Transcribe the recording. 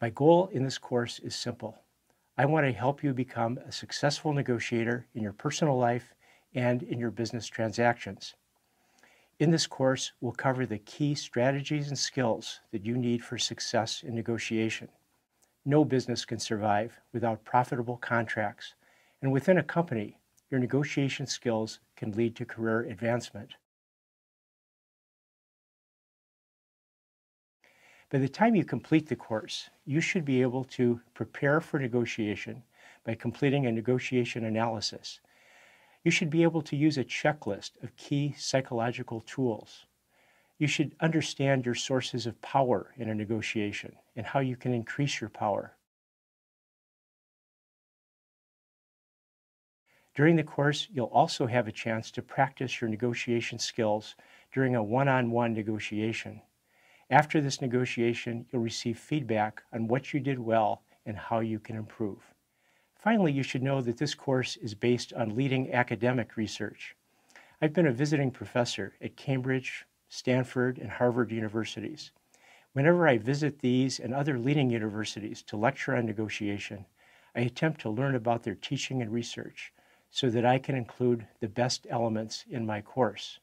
My goal in this course is simple. I want to help you become a successful negotiator in your personal life and in your business transactions. In this course, we'll cover the key strategies and skills that you need for success in negotiation. No business can survive without profitable contracts, and within a company, your negotiation skills can lead to career advancement. By the time you complete the course, you should be able to prepare for negotiation by completing a negotiation analysis. You should be able to use a checklist of key psychological tools. You should understand your sources of power in a negotiation and how you can increase your power. During the course, you'll also have a chance to practice your negotiation skills during a one-on-one -on -one negotiation. After this negotiation, you'll receive feedback on what you did well and how you can improve. Finally, you should know that this course is based on leading academic research. I've been a visiting professor at Cambridge, Stanford, and Harvard universities. Whenever I visit these and other leading universities to lecture on negotiation, I attempt to learn about their teaching and research so that I can include the best elements in my course.